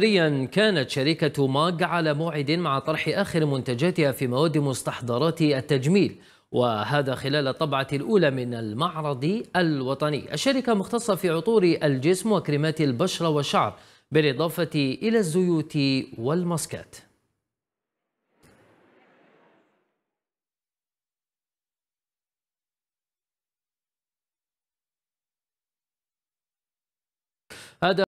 سريا كانت شركة ماج على موعد مع طرح آخر منتجاتها في مواد مستحضرات التجميل وهذا خلال الطبعة الأولى من المعرض الوطني. الشركة مختصة في عطور الجسم وكريمات البشرة والشعر بالإضافة إلى الزيوت والماسكات. هذا